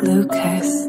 Lucas.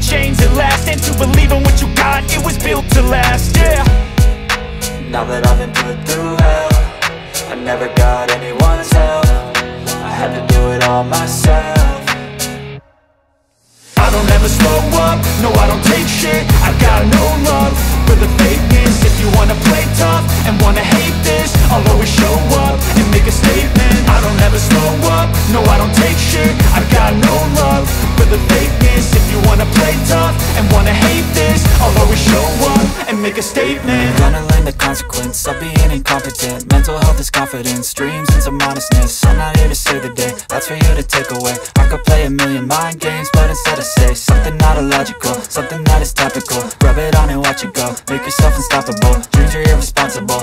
free from the chains at last And to believe in what you got, it was built to last, yeah. Now that I've been put through hell I never got anyone's help. I had to do it all myself. I don't ever slow up, no I don't take shit I've got no love for the fakeness. If you wanna play tough and wanna hate this I'll always show up and make a statement. I don't ever slow up, no I don't take shit I wanna hate this. I'll always show up and make a statement. I'm Gonna learn the consequence of being incompetent. Mental health is confidence, dreams and some honestness I'm not here to save the day, that's for you to take away. I could play a million mind games, but instead I say Something not illogical, something that is topical. Rub it on and watch it go, make yourself unstoppable. Dreams are irresponsible,